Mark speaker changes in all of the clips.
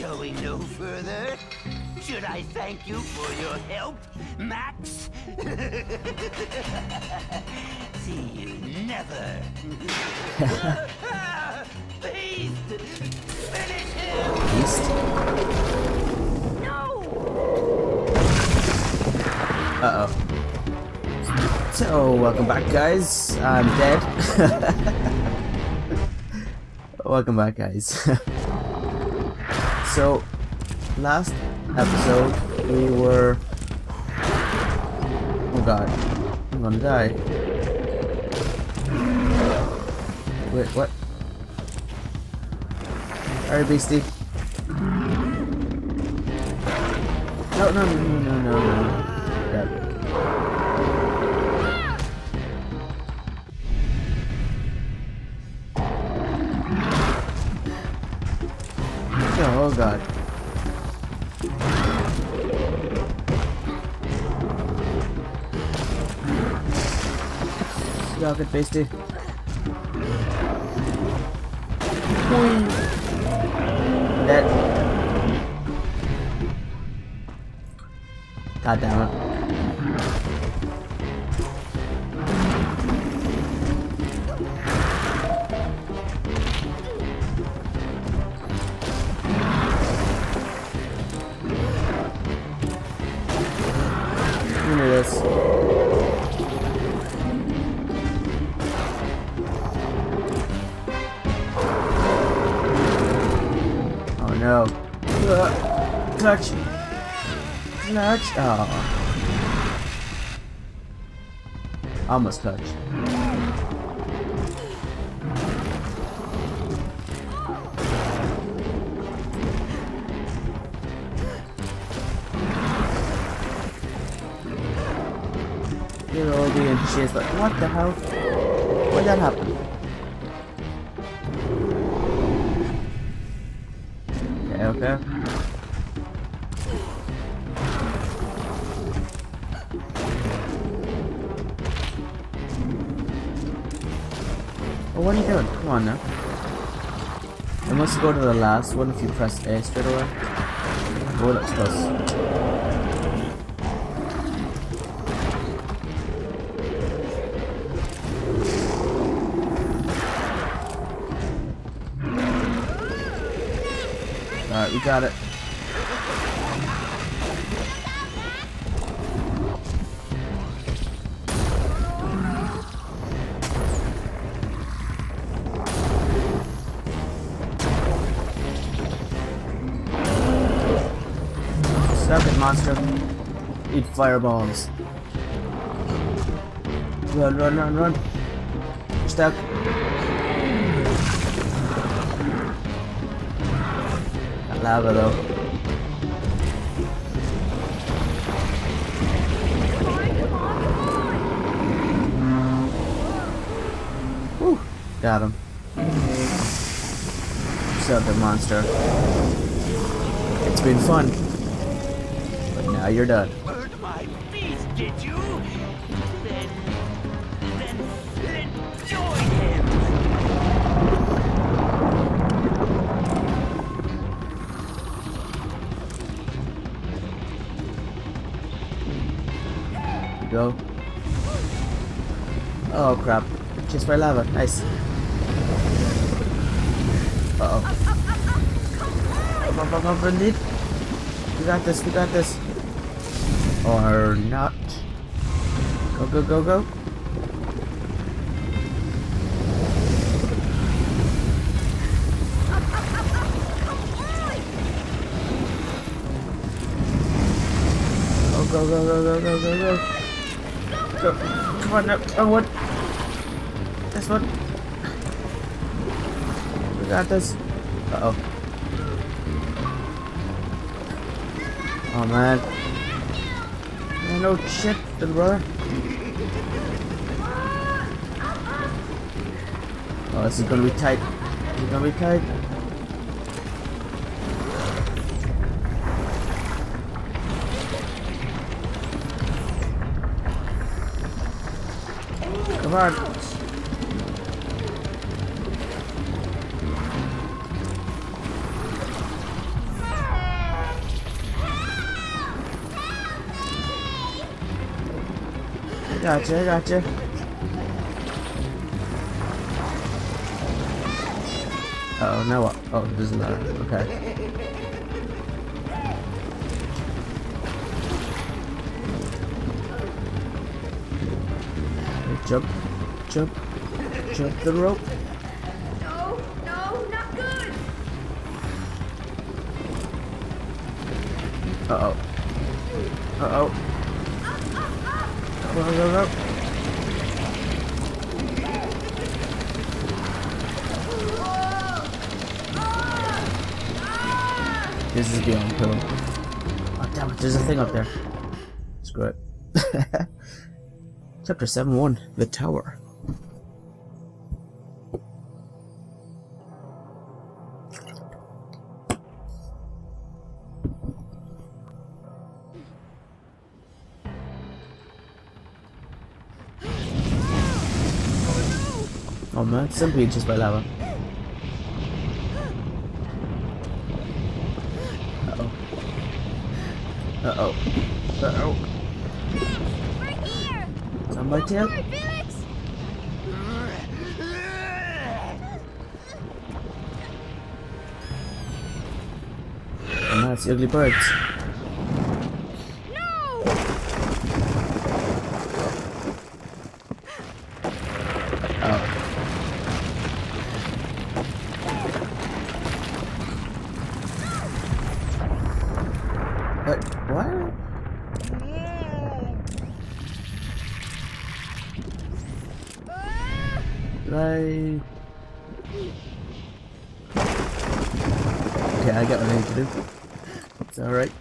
Speaker 1: Going no further? Should I thank you for your help, Max? See you never. Beast! Finish him!
Speaker 2: Beast.
Speaker 1: No!
Speaker 2: Uh-oh. So, welcome back, guys. I'm dead. welcome back, guys. so, last episode, we were... Oh god. I'm gonna die. Wait, what? Alright, Beastie. No, no, no, no, no, no, no. Oh god. Rocket Beastie. Dead. God damn it. Ugh. Clutch. Clutch. Oh. Almost touch. You're Oldie and she's like, what the hell? Why'd that happen? Okay, okay. What are you doing? Come on now. I must go to the last one if you press A straight away. Oh, that's close. Alright, we got it. Stop it, monster. Eat fireballs. Run, run, run, run. You're stuck. That lava, though. Got him. Stop it, monster. It's been fun. Now you're done.
Speaker 1: Murdered my beast, did you? Then, then, then join him!
Speaker 2: Go. Oh crap. Chased by lava. Nice. Uh oh. Up, up, up, up, indeed. We got this, we got this. Or not. Go, go, go, go. Go, go, go, go, go, go, go, go. Come on now. Oh, what? This one. We got this. Uh oh. Oh man. Man, no shit, little brother. Oh, this is gonna be tight. This is gonna be tight. Come on. Got you, I got you. Uh oh, now what? Oh, there's a ladder. Okay. Jump, jump, jump the rope.
Speaker 3: No, no, not good.
Speaker 2: Uh oh. Uh oh. Go, go, go. This is beyond cool. Oh damn it, there's a thing up there. Screw it. Chapter 7 1 The Tower. Oh man, some beaches by lava. Uh-oh. Uh-oh. Uh-oh.
Speaker 3: We're here.
Speaker 2: It's on my tail.
Speaker 3: Sorry, Felix.
Speaker 2: Oh man, it's the ugly birds. What? Did I... Okay, I get what I need to do. It's alright.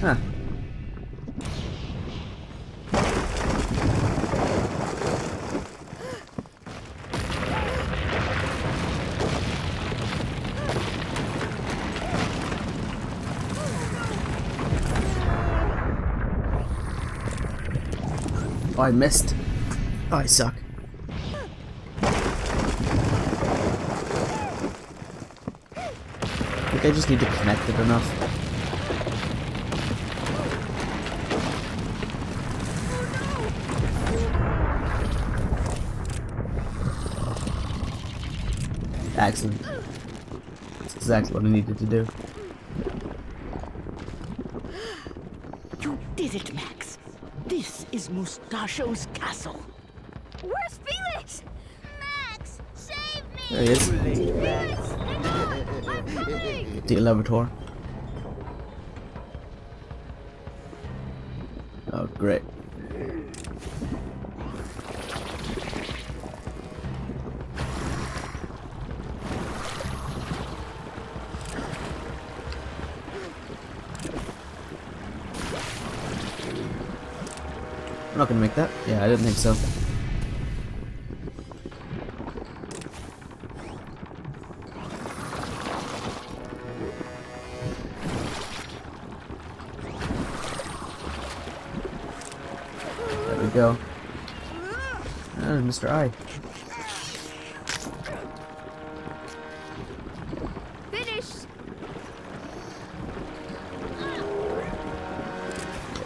Speaker 2: Huh. I missed. I suck. I think I just need to connect it enough. Excellent. That's exactly what I needed to do.
Speaker 4: You did it, Max. This is Mustacho's castle.
Speaker 3: Where's Felix? Max, save me.
Speaker 2: There he is.
Speaker 3: Felix, I'm coming.
Speaker 2: The elevator. Oh, great. Not gonna make that. Yeah, I didn't think so. There we go. Mr. I.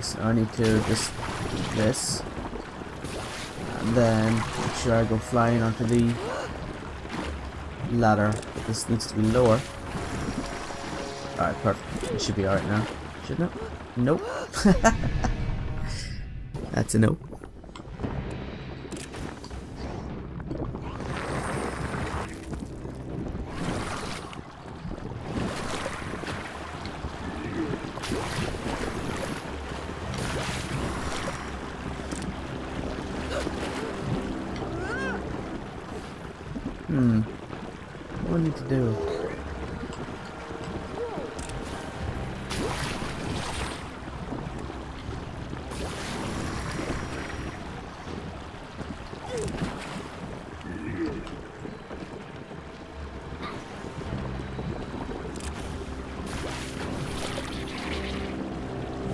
Speaker 2: So I need to just this. And then make sure I go flying onto the ladder. This needs to be lower. Alright, perfect. It should be alright now. Shouldn't it? Nope. That's a nope. Hmm. What do I need to do?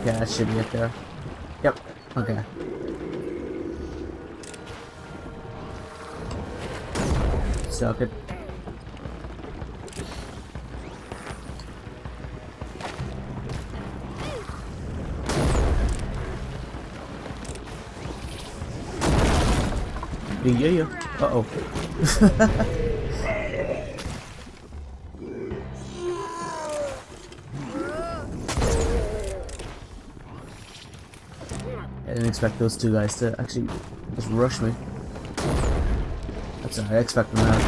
Speaker 2: Yeah, that should be it there. Yep. Okay. Suck it. Yeah, yeah. Uh oh. I didn't expect those two guys to actually just rush me. Alright, I expect them now.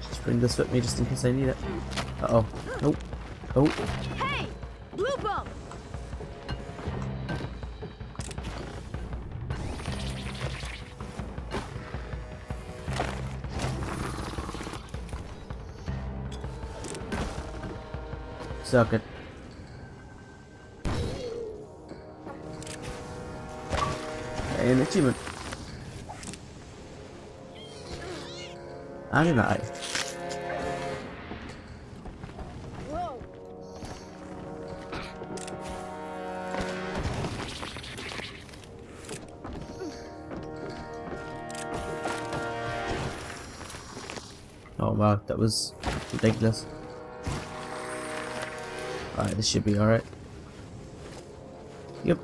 Speaker 2: Just bring this with me just in case I need it. Uh oh. Nope. Oh.
Speaker 3: Hey, blue bump.
Speaker 2: Suck it. Hey, an achievement. I.
Speaker 3: Whoa.
Speaker 2: Oh wow, that was ridiculous. Alright, this should be alright. Yep.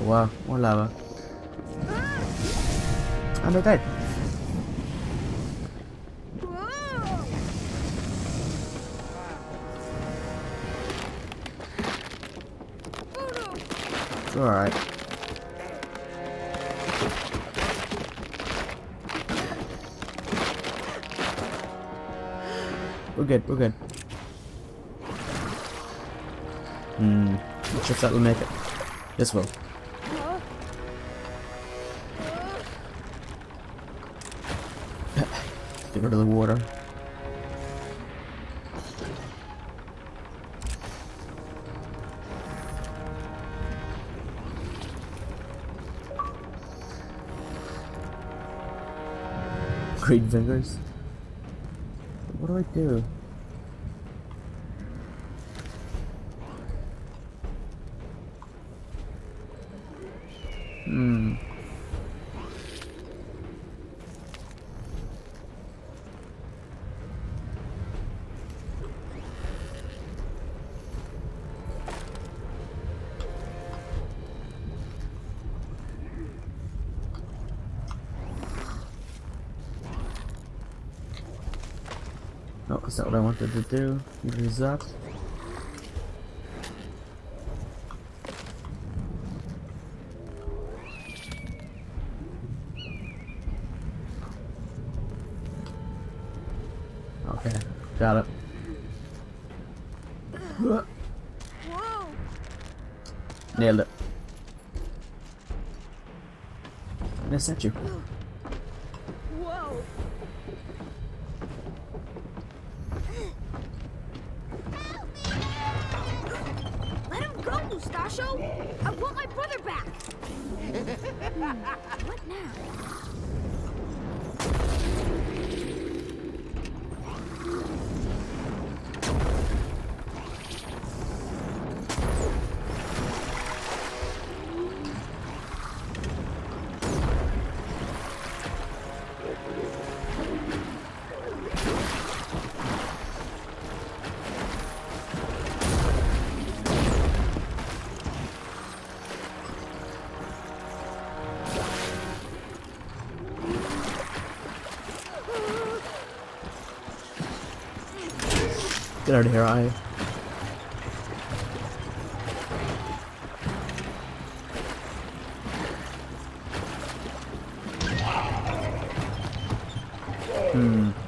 Speaker 2: Oh wow, more lava. And.
Speaker 3: Whoa.
Speaker 2: It's alright. We're good, we're good. Hmm. Sure if that will make it. This will. Get rid of the water. Green fingers. What do I do? No, is that what I wanted to do? Use that. Okay, got it.
Speaker 3: Whoa.
Speaker 2: Nailed it. Nice at you.
Speaker 3: Whoa. Let him go, Mustacho. I want my brother back. What now?
Speaker 2: Get out of here, I. Hmm.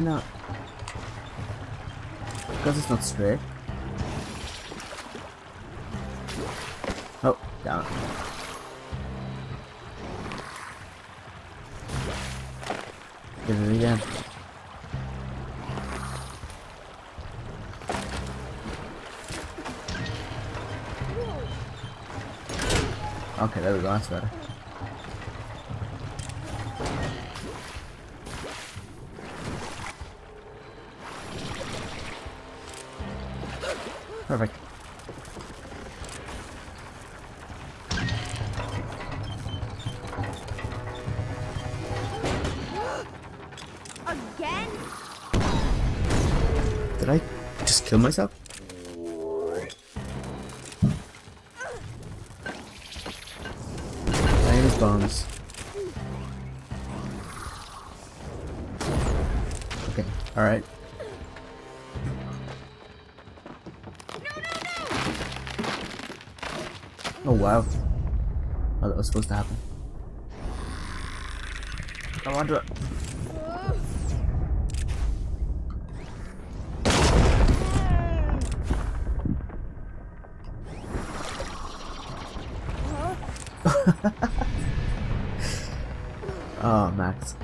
Speaker 2: Not? Because it's not straight. Oh, it. Did it again. Okay, there we go, that's better. Just kill myself? Tiny bombs. Okay, alright. Oh wow. Oh, that was supposed to happen. Come on, I want Oh, Max.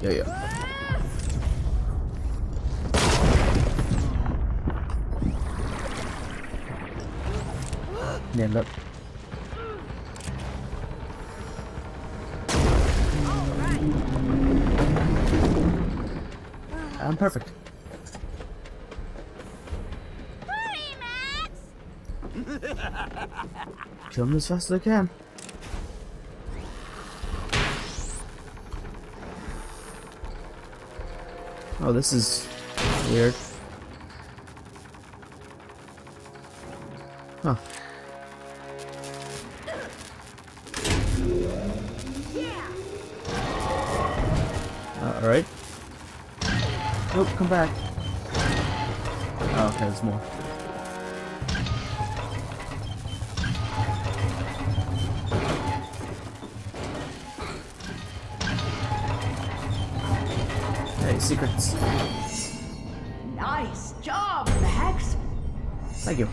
Speaker 2: Yo, yo. Yeah, look. I'm perfect. Kill as fast as I can. Oh, this is weird. Huh. Uh, Alright. Nope, come back. Oh, okay, there's more. Secrets.
Speaker 4: Nice job, Max.
Speaker 2: Thank you.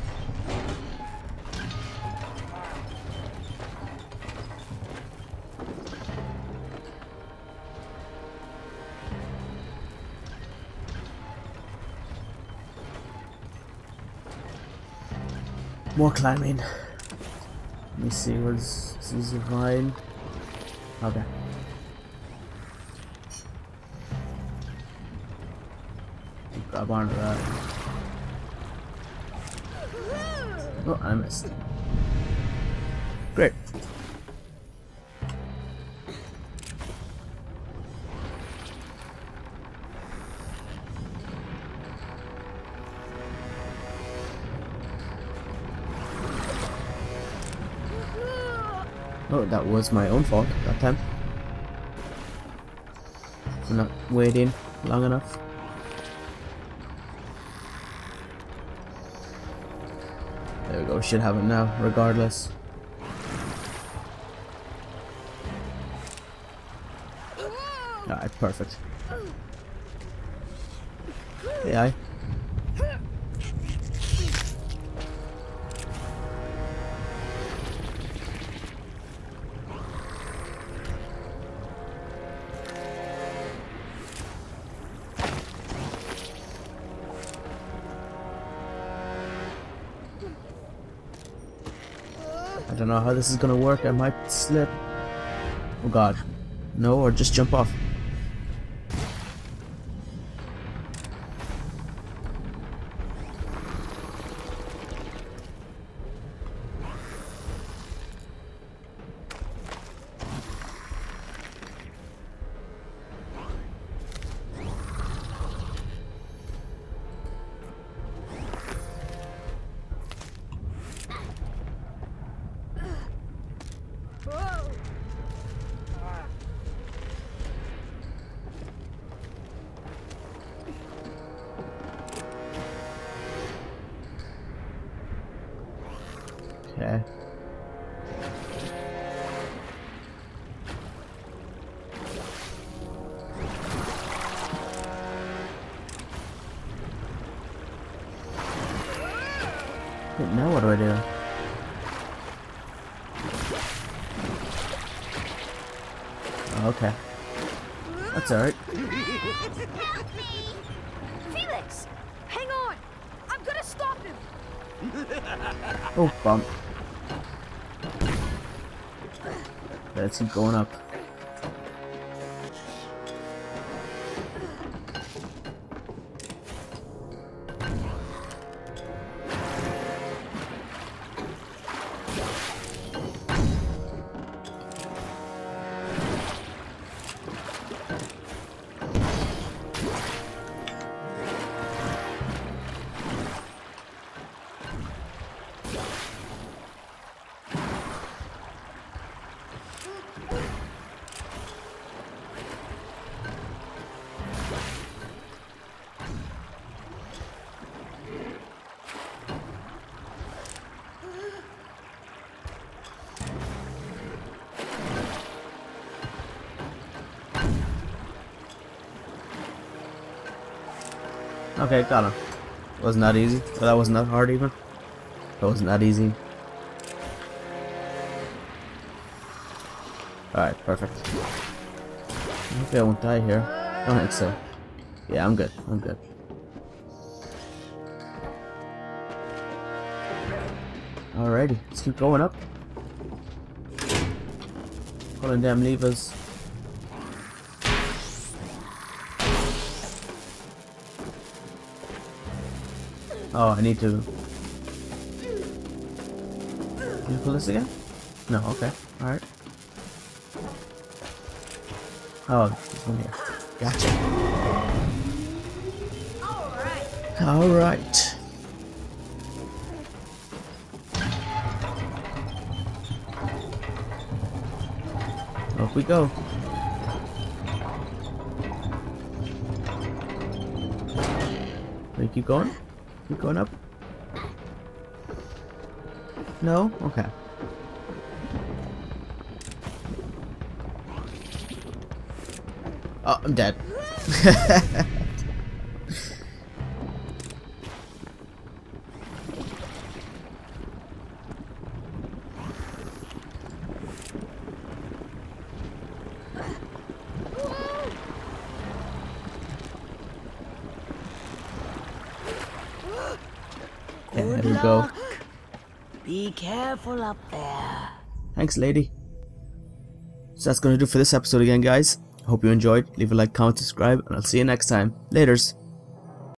Speaker 2: More climbing. Let me see, what's this is a vine? Okay. Onto that. Oh, I missed. Great. Oh, that was my own fault that time. I'm not waiting long enough. There we go, should have it now, regardless. Alright, perfect. Yeah. Know how this is gonna work, I might slip. Oh god. No, or just jump off. Wait, now what do I do? Oh, okay. That's alright.
Speaker 3: Help me! Felix! Hang on! I'm gonna stop him!
Speaker 2: Oh, bump. Let's keep going up. Okay, got him. Wasn't that easy? Well, that wasn't that hard even. That wasn't that easy. Alright, perfect. Hopefully I won't die here. I don't think so. Yeah, I'm good. I'm good. Alrighty, let's keep going up. Pulling damn levers. Oh, I need to. Can you pull this again? No, okay. Alright. Oh, this one here. Gotcha. Alright. Off we go. We keep going? Keep going up? No? Okay. Oh, I'm dead.
Speaker 4: careful up there.
Speaker 2: Thanks, lady. So that's gonna do for this episode again, guys. Hope you enjoyed. Leave a like, comment, subscribe, and I'll see you next time. Laters.